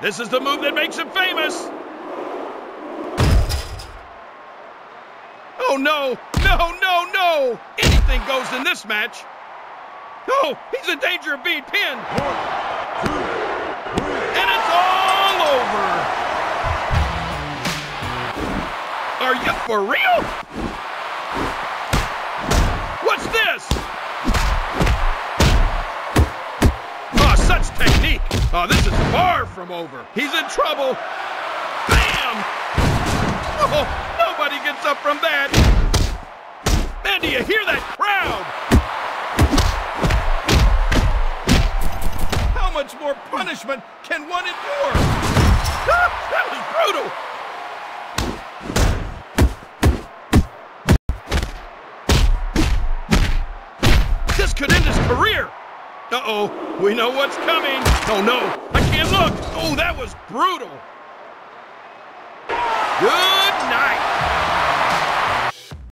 This is the move that makes him famous. Oh, no. No, no, no. Anything goes in this match. Oh, he's in danger of being pinned. And it's all over. Are you for real? Technique. Oh, this is far from over. He's in trouble. Bam! Oh, nobody gets up from that. Man, do you hear that crowd? How much more punishment can one endure? Ah, that was brutal. This could end his career. Uh-oh, we know what's coming. Oh, no, I can't look. Oh, that was brutal. Good